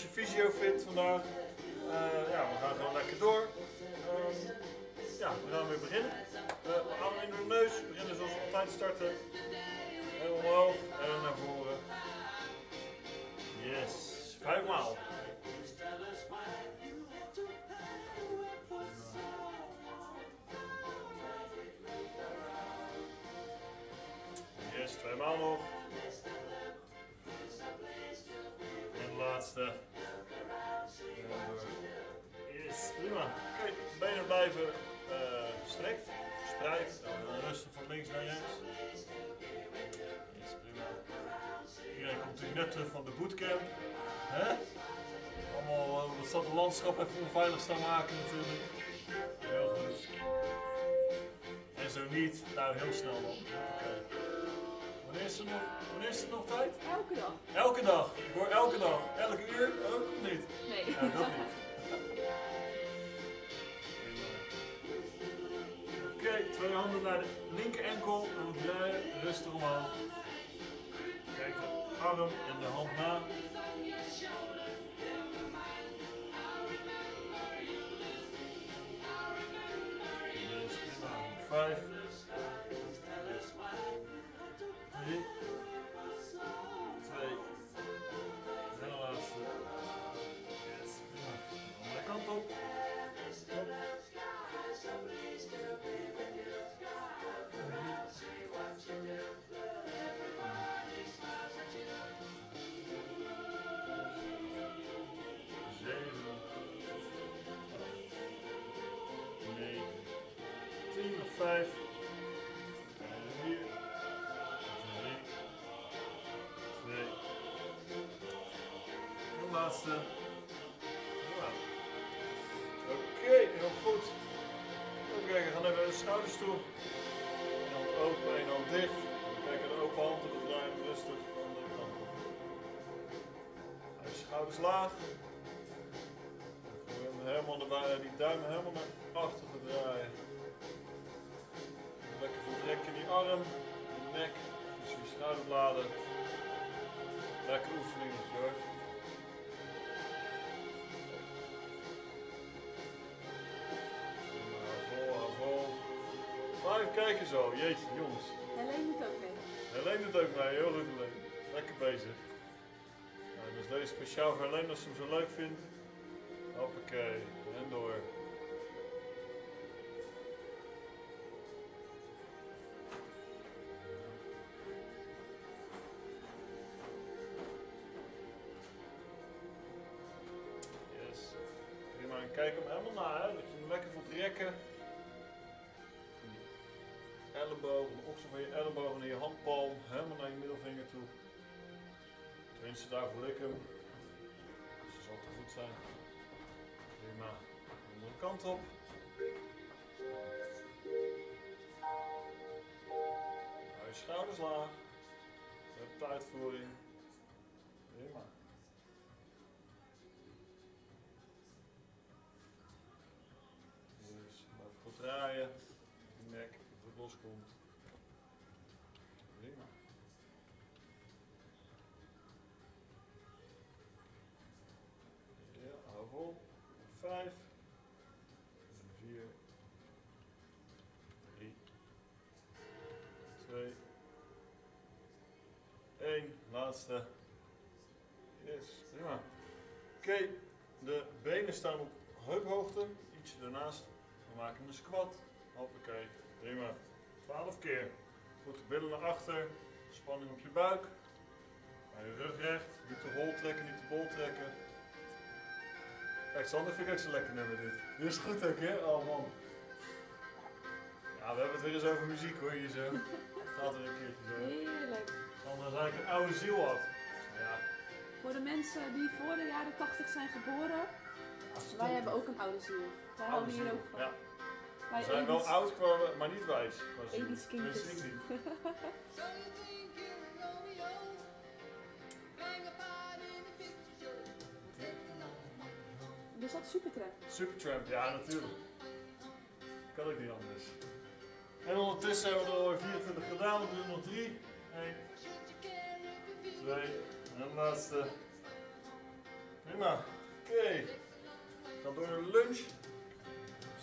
lesje fysio fit vandaag. Eh, ja, we gaan gewoon lekker door. Ehm, ja, we gaan weer beginnen. Eh, we ademen in de neus. We beginnen zoals we altijd starten. En omhoog en naar voren. Yes, vijfmaal. Yes, tweemaal nog. En de laatste. Prima. Oké, benen blijven uh, gestrekt, verspreid. En rustig van links naar rechts. Yes, prima. Iedereen komt natuurlijk net terug van de bootcamp. Hè? Allemaal uh, wat staat het landschap even onveilig staan maken natuurlijk. Heel goed. En zo niet, nou heel snel dan. Wanneer is er nog, wanneer is er nog tijd? Elke dag. Elke dag. Ik hoor elke dag. Elke uur ook of niet? Nee. Ja, dat niet. handen naar de linker enkel en draaien rustig omhoog. Kijk de arm en de hand na. Vijf. 5, 4, 3, 2, en laatste. Ja. Oké, okay, heel goed. Even kijken, we gaan even de schouders toe. Een hand open, en hand dicht. Kijken de open hand te draai hem rustig de andere kant op. Schouders laag. Helemaal de, die duim helemaal naar achter te draaien arm, die nek, dus die schouderbladen. Lekker oefening hoor. Vijf kijken zo, jeetje jongens. Helene moet ook mee. Helene doet ook mee, heel goed Helene. Lekker bezig. Nou, dus deze speciaal voor Helene als ze hem zo leuk vindt. Hoppakee, en door. Kijk hem helemaal na, dat je hem lekker voelt rekken. Ellebogen, de oksel van je ellebogen naar je handpalm, helemaal naar je middelvinger toe. Tenminste, daar voel ik hem. Dus dat zal te goed zijn. Prima. De andere kant op. Hou je schouders laag. De uitvoering. Loskomt. Prima. Ja, hou vol. Vijf. Vier. Drie. Twee. Eén. Laatste. Yes, prima. Oké, de benen staan op heuphoogte, ietsje ernaast. We maken een squat. Hoppakee, prima. 12 keer. Goed de billen naar achter, spanning op je buik. Hou je rug recht, niet te hol trekken, niet te bol trekken. Kijk, Sander vind ik ook zo lekker nummer dit. Dit is goed ook, hè? Oh man. Ja, we hebben het weer eens over muziek hoor, hier zo. Gaat er een keertje zo. Heerlijk. Sander is eigenlijk een oude ziel had. Ja, Voor de mensen die voor de jaren 80 zijn geboren, wij hebben ook een oude ziel. Wij Oude houden hier ziel, ook van. Ja, Wij we zijn wel oud, qua- maar niet wijs. Edis kindjes. ik niet. Dus dat is Supertramp. Supertramp, ja natuurlijk. Kan ook niet anders. En ondertussen hebben we er al 24 gedaan, we doen er nog 3. 1, Should you care if you feel 2 en de laatste. Prima. Oké. Dan door de lunge.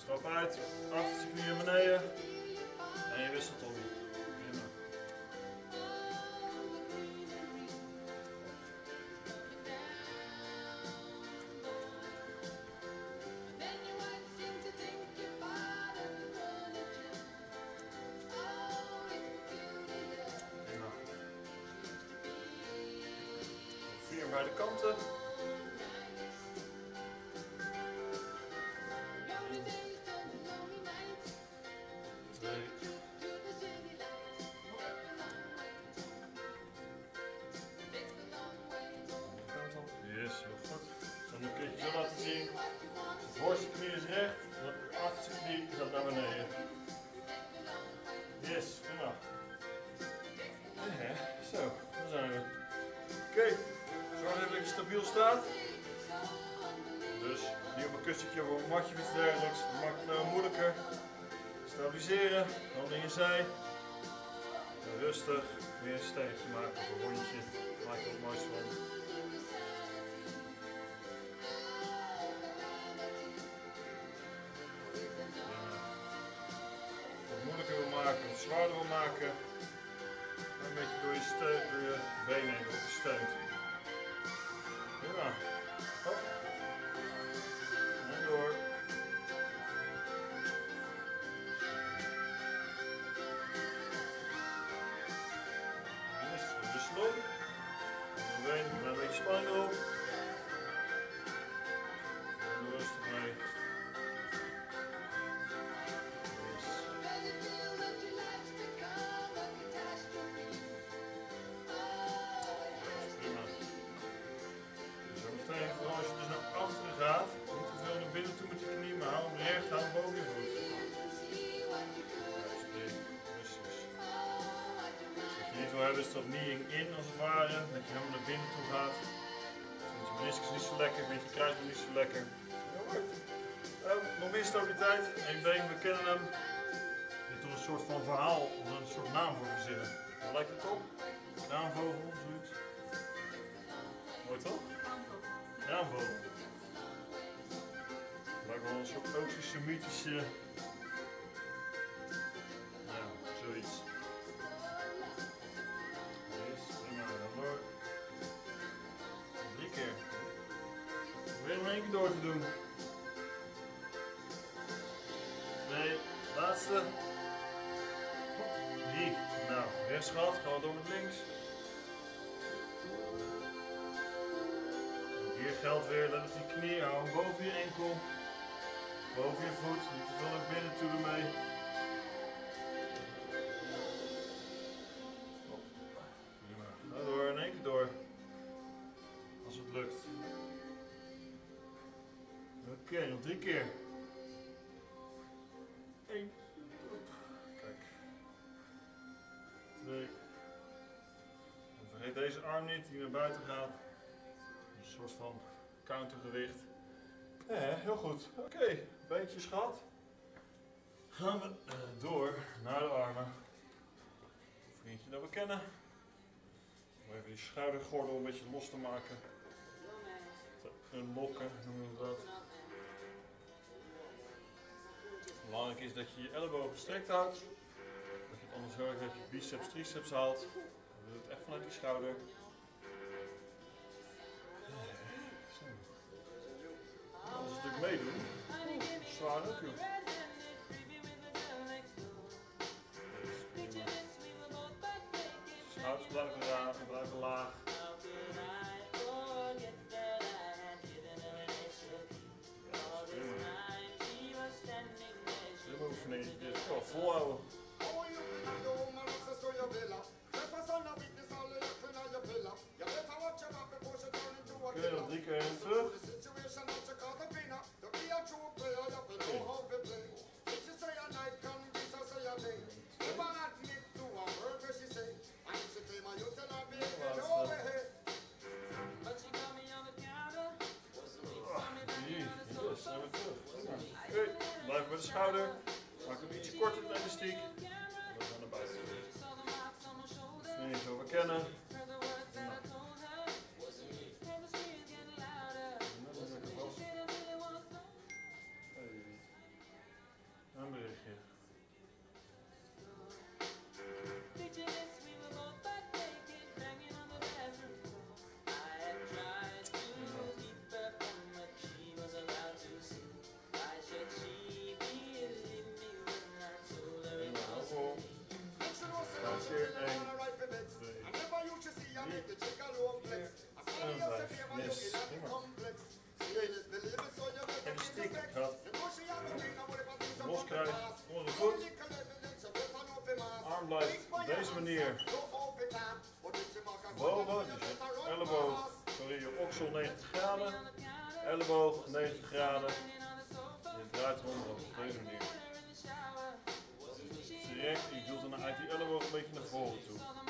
Stap uit. Achterste knie beneden. En je wisselt om. Vier bij de kanten. En rustig weer een steentje maken of een rondje. Maak er het mooiste dat knieën in als het ware, dat je helemaal naar binnen toe gaat. Vindt je meniscus niet zo lekker, vindt je kruisband niet zo lekker. Eh, nog meer stabiliteit, één been, we kennen hem. Je er een soort van verhaal, of een soort naam voor verzinnen. Waar lijkt het op? Naamvogel, zoiets. Mooi toch? Naamvogel. Lijkt wel een soort Oost-Semitische. Ja, Door te doen. Nee, laatste. Drie. Nou, rechts gehad, gaan we door met links. Hier geldt weer, let op die knie, hou hem boven je enkel. Boven je voet, niet te veel naar binnen toe ermee. Deze arm niet die naar buiten gaat. Een soort van countergewicht. Ja, heel goed. Oké, beentjes gehad. Gaan we eh, door naar de armen. Vriendje dat we kennen. Om even die schoudergordel een beetje los te maken. Te lokken noemen we dat. Belangrijk is dat je je ellebogen gestrekt houdt. Dat je anders zorgt dat je biceps, triceps haalt. Vanuit die schouder. Zo. Alles een stuk meedoen. Zwaar ook joh. Schouders blijven laag, blijven laag. Oefening. Dit is wel volhouden. de schouder. Maak hem ietsje korter met stiek En dan naar buiten. Nee, zo herkennen. Manier boven. Elleboog, sorry, je oksel 90 graden. Elleboog 90 graden. Je draait omhoog op deze manier. Direct, je duwt dan uit die elleboog een beetje naar voren toe.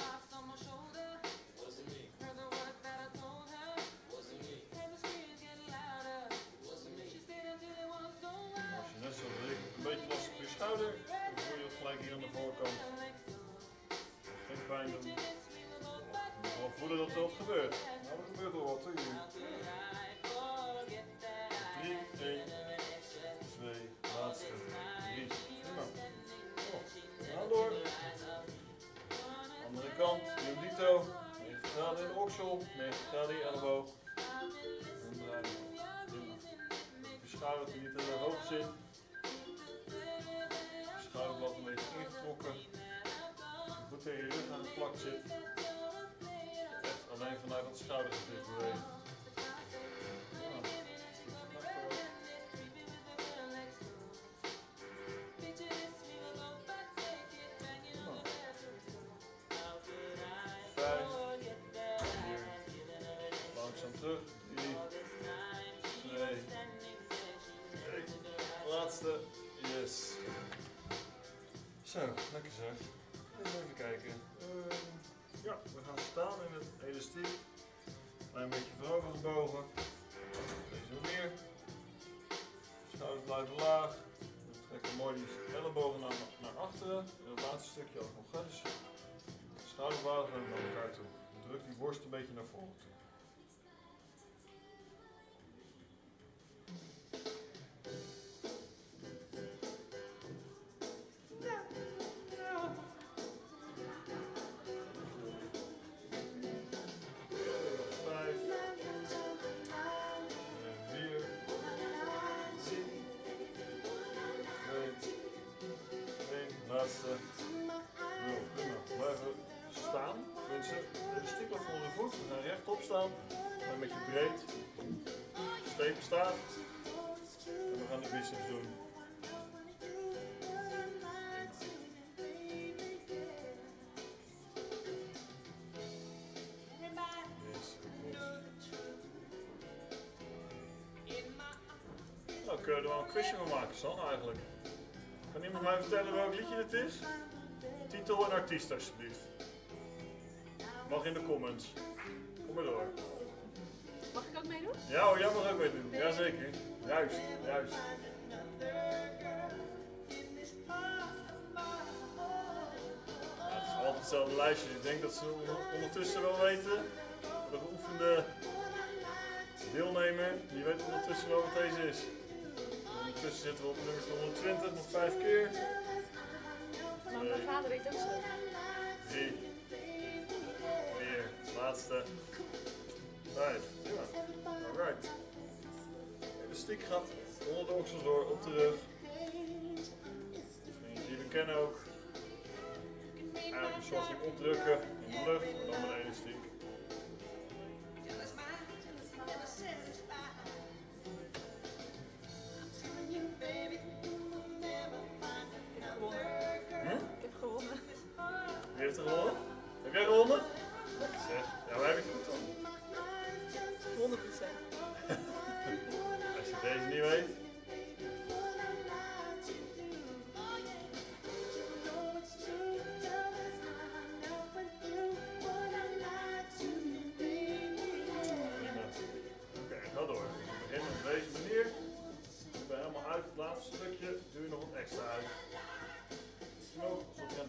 Dat wat gebeurt. Nou, er gebeurt wel wat, hoor. jullie. 3, 1, 2, laatste, 3. Prima. Oh, we gaan door. Andere kant, Jim Dito. 90 graden in de oksel, 90 graden in je elleboog. En. Je schouder die niet te hoog zit. Je schouderblad een beetje ingetrokken. Je voet tegen je rug aan de plak zit. Ja. Vijf, vier, langzaam terug, drie, twee, één. Laatste, yes. Zo, lekker zeg. Even kijken. Ehm, ja, we gaan staan in het elastiek. Klein beetje voorover gebogen. Deze manier. Schouders blijven laag. We trekken mooi die ellebogen naar, naar achteren. En het laatste stukje ook nog. Dus schouderbladen naar elkaar toe. Druk die borst een beetje naar voren toe. Laatste. Prima. Blijven staan. De stiek wat onder de voet. We gaan rechtop staan. Een beetje breed. Steven staan. En we gaan de biceps doen. Nou, kunnen er wel een quizje van maken, San, eigenlijk. Iemand mij vertellen welk liedje het is? Titel en artiest, alsjeblieft. Mag in de comments. Kom maar door. Mag ik ook meedoen? Ja, oh, jij mag ook meedoen. Jazeker. Juist, juist. Ja, het is altijd hetzelfde lijstje. Ik denk dat ze on- ondertussen wel weten. De geoefende deelnemer, die weet ondertussen wel wat deze is. Ondertussen zitten we op nummer 120, nog vijf keer. Nou, mijn vader weet ook zo. 3, 4, laatste. 5. Ja, alright. Elastiek gaat onder de oksels door, op de rug. Die we kennen ook. Eigenlijk een soort van opdrukken in de lucht, maar dan met elastiek. Ik heb gewonnen. Wie heeft er gewonnen? Heb jij gewonnen? Zeg, ja, wij hebben het goed dan.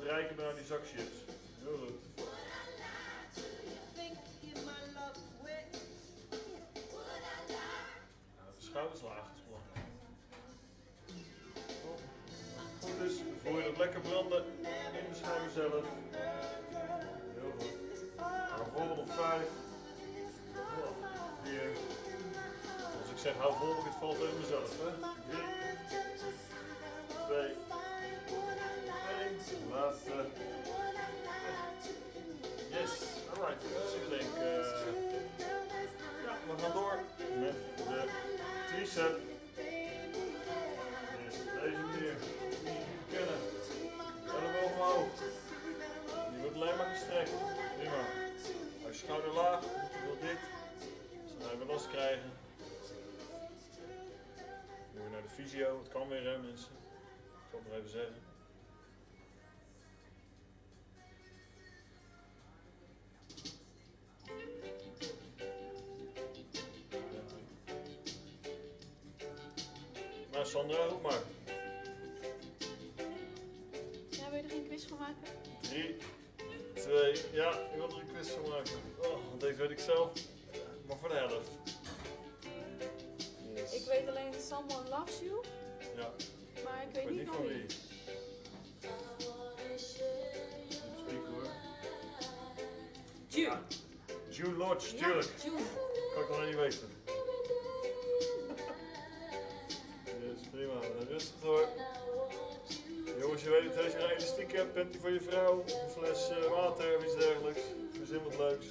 Bent aan die zak chips. Heel goed. De schouders laag is belangrijk. Goed. Is, voel je dat lekker branden in de schouder zelf. Heel goed. Hou vol op vijf. Vier. Als ik zeg hou vol, het valt tegen mezelf. Hè? Laatste. Yes. Alright. Dus ik denk, eh, ja, we gaan step. Yes, deze manier. Kennen. Elleboog omhoog. Die wordt alleen maar gestrekt. Prima. Als je schouder laag, wil dit. Zodat weer los krijgen. Nu weer naar de fysio. Het kan weer mensen. Ik zal het nog even zeggen. Nou Sandra, roep maar. Ja, wil je er geen quiz van maken? 3, 2, ja, ik wil er een quiz van maken. Oh, want deze weet ik zelf. Maar voor de helft. Yes. Ik weet alleen Someone Loves You, Ja, maar ik ik weet weet niet van wie. Speak hoor. June. June Lodge, Ja, tuurlijk. June. Kan ik nog niet weten. Elastiek hebt, voor je vrouw. Een fles eh, water of iets dergelijks. Verzin wat leuks.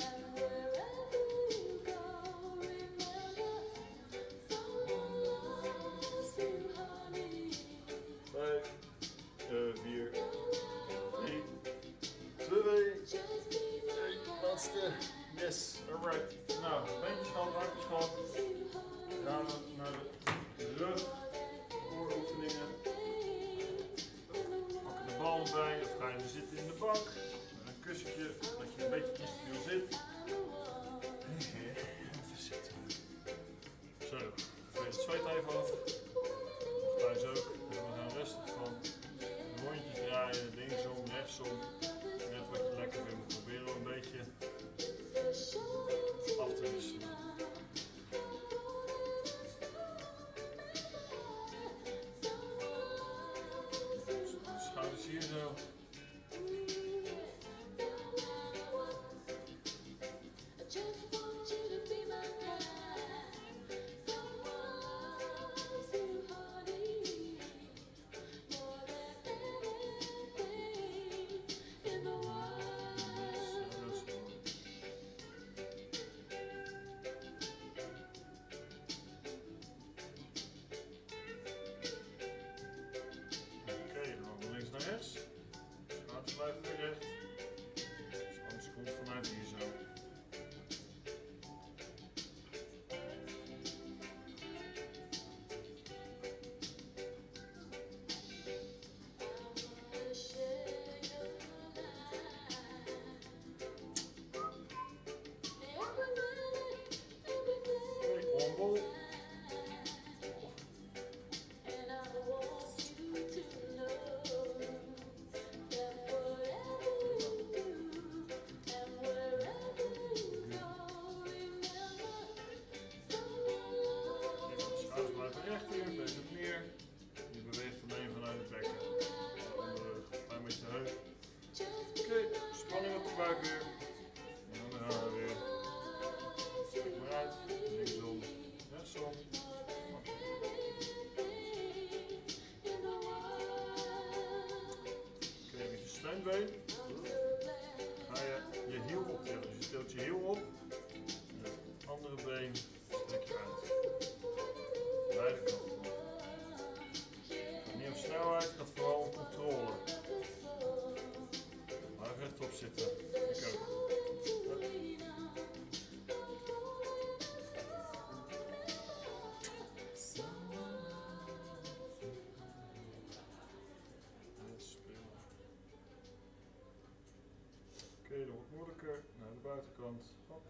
Steunbeen. Ga je je hiel optillen. Dus je tilt je hiel op. En andere been strek je uit. Beide kanten. Buitenkant. Hop.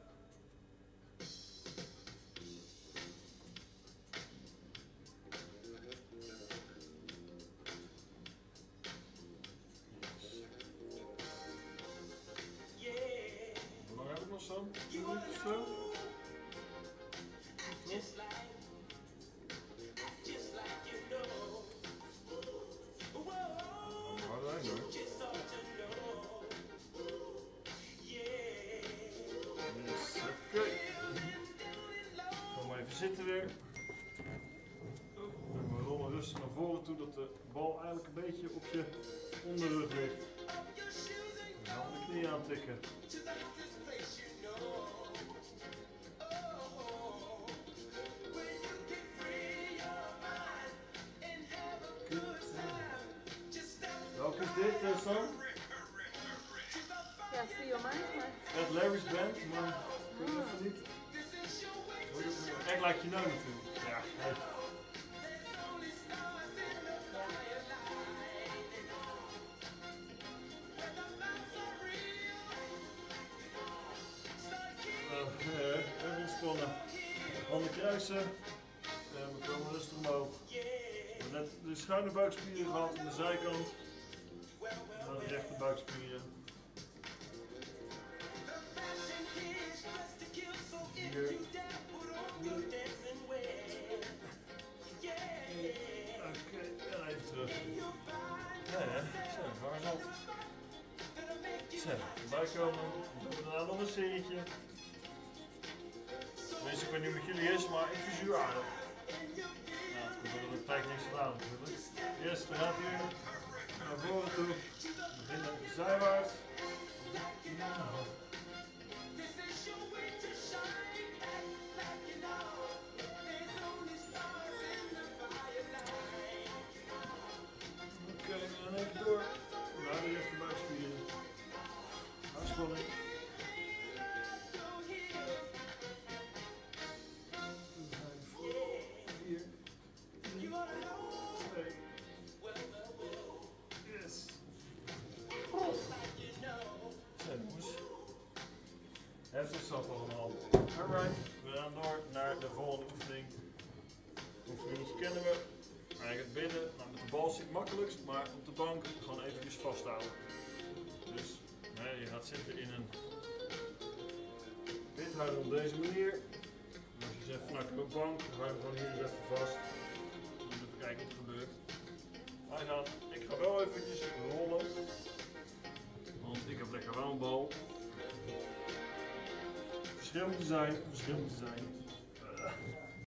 Hoe lang heb nog zo? zitten weer. We rollen rustig naar voren toe dat de bal eigenlijk een beetje op je onderrug ligt. En dan de knie aantikken. Welke is dit, eh, uh, song? Ja, Free Your Mind, maar... Dat Larry's Band, maar ik weet even ah. niet ontspannen. Handen kruisen. En we komen rustig omhoog. We hebben net de schuine buikspieren gehad aan de zijkant. En de rechte buikspieren. Hier. Zat? Zo, erbij komen. Dan doen we daarna nog een serietje. Tenminste, ik weet niet met jullie is, maar ik verzuur aardig. Nou, we hebben er tijd niks gedaan natuurlijk. Dan gaat hij weer naar voren toe. We beginnen zijwaarts. Nou. Maar op de bank gewoon eventjes vasthouden. Dus je gaat zitten in een pit houden op deze manier. Als je zegt nou ik een bank, dan hou je gewoon hier eens even vast. Even kijken wat er gebeurt. Gaan, ik ga wel eventjes rollen. Want ik heb lekker wel een bal. Verschil moet er zijn, verschil moet er zijn.